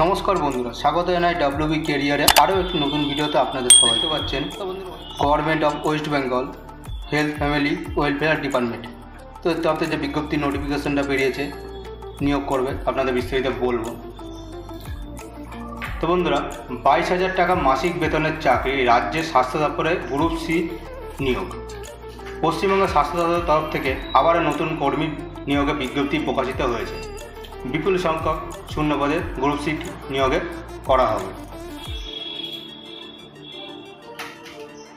নমস্কার বন্ধুরা, স্বাগত জানাই ডাব্লিউবি কেরিয়ারে আরও একটি নতুন ভিডিওতে আপনাদের সবাই দেখতে পাচ্ছেন government of West Bengal health family welfare department তো তরফ থেকে যে বিজ্ঞপ্তি নোটিফিকেশনটা বেরিয়েছে, নিয়োগ করবে, আপনাদের বিস্তারিত বলব। তো বন্ধুরা, বাইশ হাজার টাকা মাসিক বেতনের চাকরি রাজ্যের স্বাস্থ্য দপ্তরে গ্রুপ সি নিয়োগ। পশ্চিমবঙ্গের স্বাস্থ্য দপ্তরের তরফ থেকে আবার নতুন কর্মী নিয়োগে বিজ্ঞপ্তি প্রকাশিত হয়েছে। বিপুল সংখ্যক শূন্যপদে গ্রুপ সি নিয়োগে করা হবে।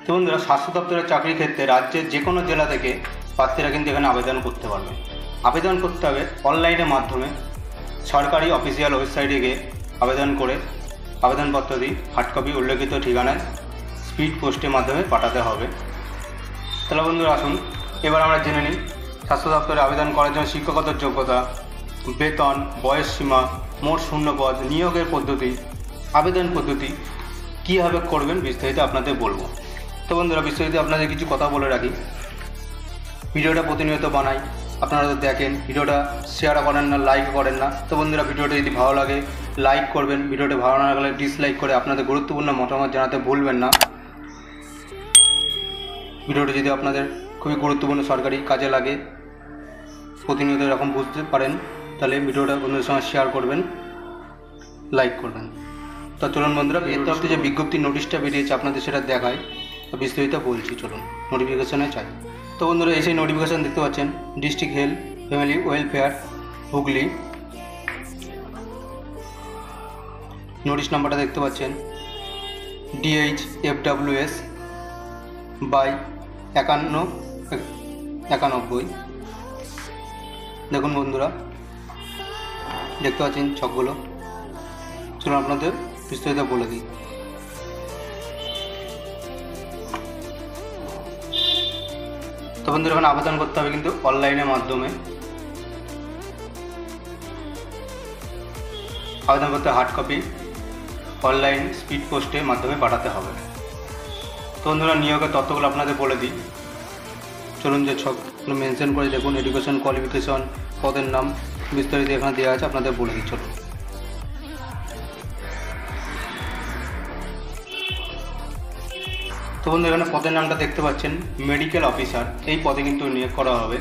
তো বন্ধুরা, স্বাস্থ্য দপ্তরের চাকরির ক্ষেত্রে রাজ্যের যে কোনো জেলা থেকে প্রার্থীরা কিন্তু এখানে আবেদন করতে পারবে। আবেদন করতে হবে অনলাইনের মাধ্যমে। সরকারি অফিসিয়াল ওয়েবসাইটে গিয়ে আবেদন করে আবেদনপত্রটি হার্ড কপি, উল্লেখিত ঠিকানায় স্পিড পোস্টের মাধ্যমে পাঠাতে হবে। তাহলে বন্ধুরা আসুন, এবার আমরা জেনে নিই, স্বাস্থ্য দপ্তরে আবেদন করার জন্য শিক্ষকতার যোগ্যতা বেতন, বয়স সীমা, মোট শূন্যপদ, নিয়োগের পদ্ধতি, আবেদন পদ্ধতি, কীভাবে করবেন বিস্তারিত আপনাদের বলব। তো বন্ধুরা, বিস্তারিত আপনাদের কিছু কথা বলে রাখি। ভিডিওটা প্রতিনিয়ত বানাই। আপনারা তো দেখেন, ভিডিওটা শেয়ার করেন না লাইক করেন না। তো বন্ধুরা, ভিডিওটা যদি ভালো লাগে লাইক করবেন। ভিডিওটা ভালো না লাগলে ডিসলাইক করে আপনাদের গুরুত্বপূর্ণ মতামত জানাতে ভুলবেন না। ভিডিওটা যদি আপনাদের খুবই গুরুত্বপূর্ণ সরকারি কাজে লাগে, প্রতিনিয়ত এরকম বুঝতে পারেন। তাহলে ভিডিওটা বন্ধুদের সঙ্গে শেয়ার করবেন লাইক করবেন। তো চলুন বন্ধুরা এর তরফ থেকে যে বিজ্ঞপ্তি নোটিশটা বেরিয়েছে, আপনাদের সেটা দেখায় বিস্তারিত বলছি, চলুন। নোটিফিকেশনে চাই তো বন্ধুরা, এই সেই নোটিফিকেশান দেখতে পাচ্ছেন district health family welfare Hooghly. Notice নাম্বারটা দেখতে পাচ্ছেন DH F W S by একান্ন, একানব্বই। দেখুন বন্ধুরা দেখতে পাচ্ছেন ছকগুলো। চলুন আপনাদের বিস্তারিত বলে দিই। তো বন্ধুরা, এখানে আবেদন করতে হবে কিন্তু অনলাইনের মাধ্যমে। আবেদন করতে হার্ড কপি অনলাইন স্পিড পোস্টের মাধ্যমে পাঠাতে হবে। তো বন্ধুরা, নিয়োগের তথ্যগুলো আপনাদের বলে দিই। চলুন যে ছকগুলো মেনশন করে দেখুন এডুকেশন কোয়ালিফিকেশন পদের নাম বিস্তারিত এখানে দেওয়া আছে, আপনাদের বলে চলুন তো বন্ধুরা এখানে পদের নামটা দেখতে পাচ্ছেন মেডিকেল অফিসার এই পদে কিন্তু নিয়োগ করা হবে।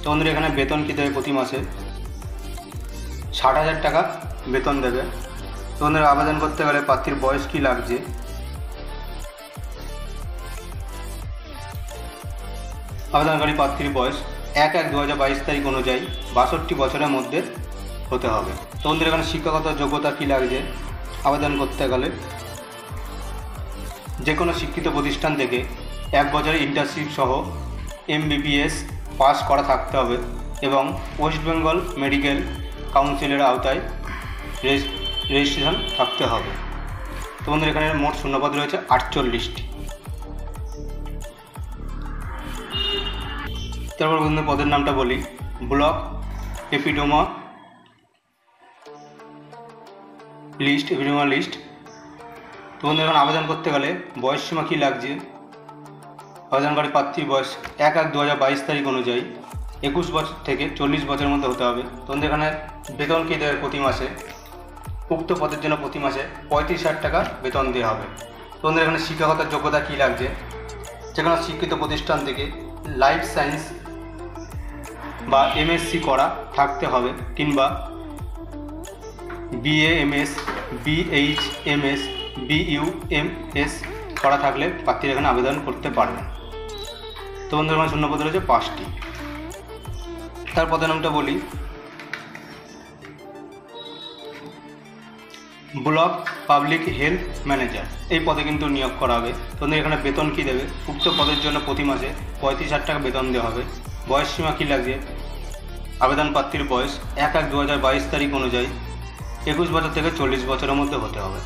তো বন্ধুরা এখানে বেতন কী দেবে প্রতি মাসে? ষাট হাজার টাকা বেতন দেবে। তো বন্ধুরা আবেদন করতে গেলে প্রার্থীর বয়স কী লাগছে? আবেদনকারী প্রার্থীর বয়স এক এক দু হাজার বাইশ তারিখ অনুযায়ী বাষট্টি বছরের মধ্যে হতে হবে। তোমাদের এখানে শিক্ষাগত যোগ্যতা কী লাগছে? আবেদন করতে গেলে যে কোনো শিক্ষিত প্রতিষ্ঠান থেকে এক বছরের ইন্টার্নশিপ সহ এমবিবিএস পাস করা থাকতে হবে এবং ওয়েস্ট বেঙ্গল মেডিকেল কাউন্সিলের আওতায় রেজিস্ট্রেশন থাকতে হবে। তোমাদের এখানে মোট শূন্যপদ রয়েছে আটচল্লিশটি। তারপর বন্ধু পদের নামটা বলি। Block, epidemiologist epidemiologist. তো বন্ধু এখন আবেদন করতে গেলে বয়স সীমা কী লাগছে? আবেদনকারী প্রার্থীর বয়স এক এক দু হাজার বাইশ তারিখ অনুযায়ী একুশ বছর থেকে চল্লিশ বছরের মধ্যে হতে হবে। তো এখানে বেতন কী দেবে প্রতি মাসে? উক্ত পদের জন্য প্রতি মাসে পঁয়ত্রিশ হাজার টাকা বেতন দেওয়া হবে। তো এখানে শিক্ষাগত যোগ্যতা কী লাগছে? যে কোনো শিক্ষিত প্রতিষ্ঠান থেকে লাইফ সায়েন্স বা এমএসসি করা থাকতে হবে কিংবা BA MS BH MS BUMS করা থাকলে প্রার্থীরা এখানে আবেদন করতে পারবেন তো বন্ধুরা এখানে শূন্যপদ রয়েছে পাঁচটি। তার পদের নামটা বলি। Block public health manager. এই পদে কিন্তু নিয়োগ করা হবে। তোমাদের এখানে বেতন কী দেবে? উক্ত পদের জন্য প্রতি মাসে পঁয়ত্রিশ হাজার টাকা বেতন দেওয়া হবে। বয়স সীমা কী লাগছে আবেদন বয়স এক এক দু তারিখ অনুযায়ী একুশ বছর থেকে চল্লিশ বছরের মধ্যে হতে হবে।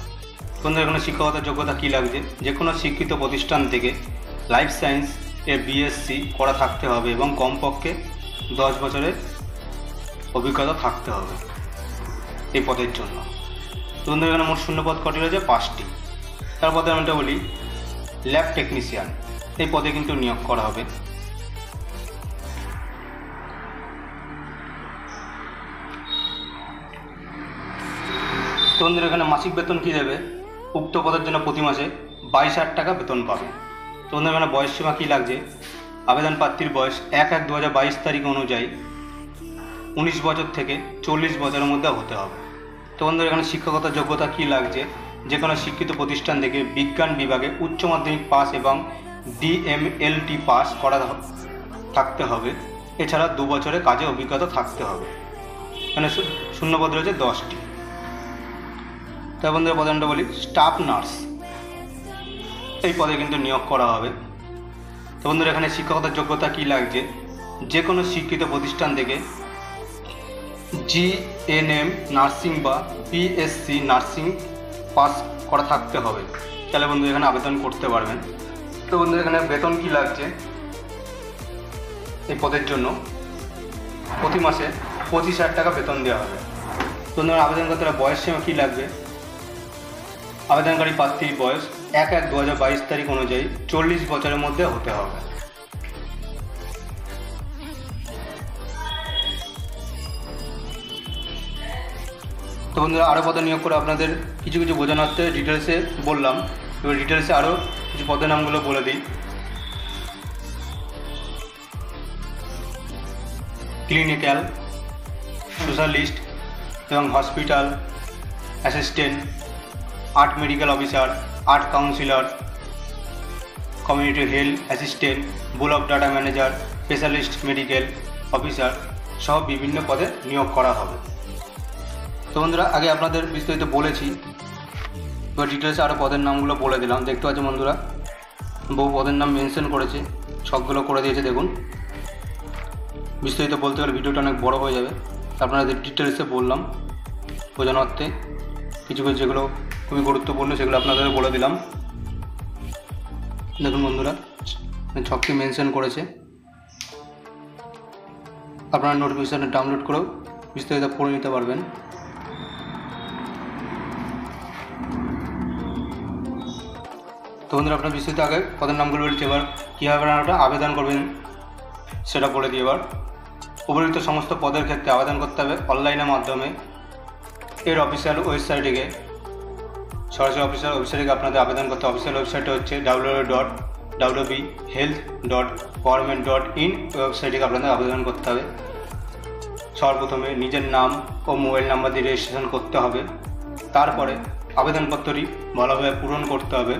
তোমাদের এখানে শিক্ষকতার যোগ্যতা কী লাগছে? যে কোনো শিক্ষিত প্রতিষ্ঠান থেকে লাইফ সায়েন্স এর বিএসসি করা থাকতে হবে এবং কমপক্ষে দশ বছরের অভিজ্ঞতা থাকতে হবে এই পদের জন্য। তোমাদের এখানে মোট শূন্যপদ কটি রয়েছে? পাঁচটি। তার পদে আমি বলি, ল্যাব টেকনিশিয়ান। এই পদে কিন্তু নিয়োগ করা হবে। তো বন্ধুরা এখানে মাসিক বেতন কী দেবে? উক্ত পদের জন্য প্রতি মাসে বাইশ হাজার টাকা বেতন পাবে। তোমাদের এখানে বয়স সীমা কী লাগছে? আবেদন প্রার্থীর বয়স এক এক দু হাজার বাইশ তারিখ অনুযায়ী উনিশ বছর থেকে চল্লিশ বছরের মধ্যে হতে হবে। তোমাদের এখানে শিক্ষাগত যোগ্যতা কী লাগছে? যে কোনো শিক্ষিত প্রতিষ্ঠান থেকে বিজ্ঞান বিভাগে উচ্চ মাধ্যমিক পাস এবং ডিএমএলটি পাস করা থাকতে হবে। এছাড়া দু বছরের কাজে অভিজ্ঞতা থাকতে হবে। এখানে শূন্যপদ রয়েছে দশটি। তাই বন্ধুরা প্রধানটা বলি স্টাফ নার্স এই পদে কিন্তু নিয়োগ করা হবে। তো বন্ধুরা এখানে শিক্ষকতার যোগ্যতা কী লাগছে? যে কোনো শিক্ষিত প্রতিষ্ঠান থেকে জিএনএম নার্সিং বা বিএসসি নার্সিং পাস করা থাকতে হবে। তাহলে বন্ধু, এখানে আবেদন করতে পারবেন। তো বন্ধু, এখানে বেতন কি লাগছে? এই পদের জন্য। প্রতি মাসে পঁচিশ হাজার টাকা বেতন দেওয়া হবে। তো আবেদন করতে বয়স সীমা কী লাগবে? আবেদনকারী প্রার্থীর বয়স এক এক দু তারিখ অনুযায়ী চল্লিশ বছরের মধ্যে হতে হবে। তো বন্ধুরা আরও পদে নিয়োগ করে আপনাদের কিছু কিছু বোঝানোতে ডিটেলসে বললাম, এবার ডিটেলসে আরও কিছু পদের নামগুলো বলে দিই। ক্লিনিক্যাল সোশ্যালিস্ট এবং hospital assistant art medical officer art counsellor community health assistant block data manager specialist medical officer সহ বিভিন্ন পদে নিয়োগ করা হবে। তো বন্ধুরা, আগে আপনাদের বিস্তারিত বলেছি। এবার ডিটেলসে আরও পদের নামগুলো বলে দিলাম। দেখতে পাচ্ছেন বন্ধুরা, বহু পদের নাম মেনশন করেছে, সবগুলো করে দিয়েছে, দেখুন। বিস্তারিত বলতে গেলে ভিডিওটা অনেক বড় হয়ে যাবে। আপনাদের ডিটেলসে বললাম, বোঝানোর অর্থে কিছু কিছু যেগুলো খুবই গুরুত্বপূর্ণ, সেগুলো আপনাদের বলে দিলাম। দেখুন বন্ধুরা, ছকটি মেনশন করেছে। আপনারা নোটিফিকেশানে ডাউনলোড করেও বিস্তারিত পড়ে নিতে পারবেন। তো বন্ধুরা, আপনার বিস্তারিত আগে পদের নামগুলো বলছি, এবার কীভাবে আপনারা আবেদন করবেন সেটা বলে দিই এবার। উপরিক্ত সমস্ত পদের ক্ষেত্রে আবেদন করতে হবে অনলাইনের মাধ্যমে। এর অফিসিয়াল ওয়েবসাইটে গিয়ে সরাসরি অফিসিয়াল ওয়েবসাইটে আপনাদের আবেদন করতে অফিসিয়াল ওয়েবসাইটে হচ্ছে W dot W B health dot government dot in ওয়েবসাইটে আপনাদের আবেদন করতে হবে। সর্বপ্রথমে নিজের নাম ও মোবাইল নাম্বার দিয়ে রেজিস্ট্রেশন করতে হবে। তারপরে আবেদনপত্রটি ভালোভাবে পূরণ করতে হবে।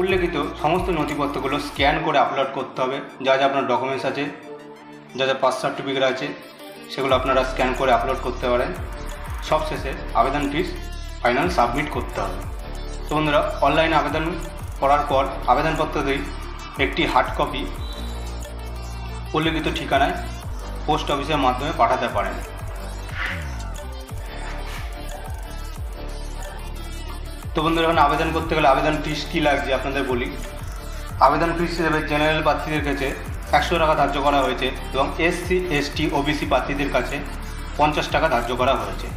উল্লেখিত সমস্ত নথিপত্রগুলো স্ক্যান করে আপলোড করতে হবে। যা যা আপনার ডকুমেন্টস আছে, যা যা পাস সার্টিফিকেট আছে, সেগুলো আপনারা স্ক্যান করে আপলোড করতে পারেন। সবশেষে আবেদন ফিস ফাইনাল সাবমিট করতে হবে। তো বন্ধুরা অনলাইনে আবেদন করার পর আবেদনপত্রটি একটি হার্ড কপি উল্লেখিত ঠিকানায় পোস্ট অফিসের মাধ্যমে পাঠাতে পারেন। তো বন্ধুরা, এখন আবেদন করতে গেলে আবেদন ফিস কী লাগছে আপনাদের বলি। আবেদন ফিস হিসেবে জেনারেল প্রার্থীদের কাছে একশো টাকা ধার্য করা হয়েছে এবং এসসি এসটি ওবিসি প্রার্থীদের কাছে পঞ্চাশ টাকা ধার্য করা হয়েছে।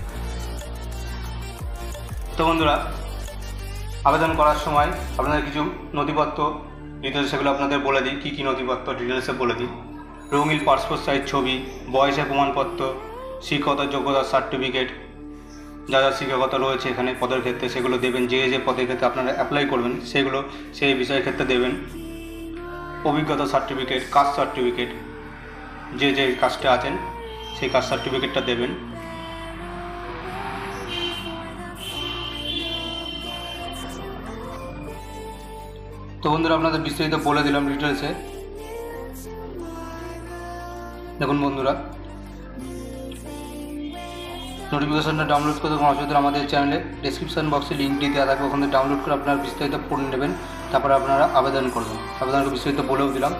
তো বন্ধুরা, আবেদন করার সময় আপনাদের কিছু নথিপত্র ডিটেলস সেগুলো আপনাদের বলে দিই। কী কী নথিপত্র ডিটেলসে বলে দিই। রঙিন পাসপোর্ট সাইজ ছবি বয়সের প্রমাণপত্র শিক্ষকতা যোগ্যতার সার্টিফিকেট যা যা শিক্ষকতা রয়েছে এখানে পদের ক্ষেত্রে সেগুলো দেবেন। যে যে পদের ক্ষেত্রে আপনারা অ্যাপ্লাই করবেন, সেগুলো সেই বিষয়ের ক্ষেত্রে দেবেন। অভিজ্ঞতা সার্টিফিকেট কাস্ট সার্টিফিকেট যে যে কাজটা আছেন, সেই কাস্ট সার্টিফিকেটটা দেবেন। তো বন্ধুরা, আপনাদের বিস্তারিত বলে দিলাম ডিটেলসে দেখুন বন্ধুরা নোটিফিকেশনটা ডাউনলোড করতে কোনো অসুবিধা আমাদের চ্যানেলে ডিসক্রিপশন বক্সে লিঙ্কটি দেওয়া থাকবে, ওখানে ডাউনলোড করে আপনারা বিস্তারিত পড়ে নেবেন, তারপরে আপনারা আবেদন করবেন। আবেদনকে বিস্তারিত বলেও দিলাম।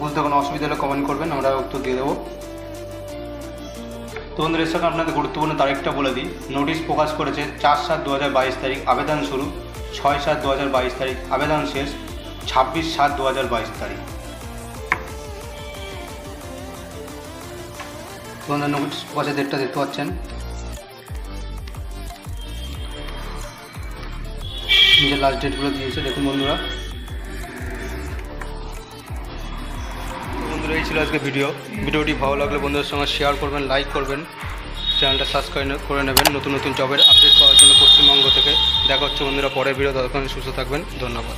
বুঝতে কোনো অসুবিধা হলে কমেন্ট করবেন, আমরা উত্তর দিয়ে দেবো। তো বন্ধুরা, এর সঙ্গে আপনাদের গুরুত্বপূর্ণ তারিখটা বলে দিই। নোটিশ প্রকাশ করেছে চার সাত দু তারিখ, আবেদন শুরু। ছয় সাত দু হাজার বাইশ তারিখ। আবেদন শেষ, ছাব্বিশ সাত দু হাজার বাইশ তারিখ। বন্ধুরা নোটিশ প্রকাশের ডেটটা দেখতে পাচ্ছেন। নিজের লাস্ট ডেটগুলো দিয়েছে, দেখুন বন্ধুরা। বন্ধুরা, এই ছিল আজকে ভিডিও ভিডিওটি ভালো লাগলে বন্ধুদের সঙ্গে শেয়ার করবেন লাইক করবেন। চ্যানেলটা সাবস্ক্রাইব করে নেবেন। নতুন নতুন জবের আপডেট পাওয়ার জন্য পশ্চিমবঙ্গ থেকে দেখা হচ্ছে বন্ধুরা। পরের ভিডিও ততক্ষণ সুস্থ থাকবেন। ধন্যবাদ।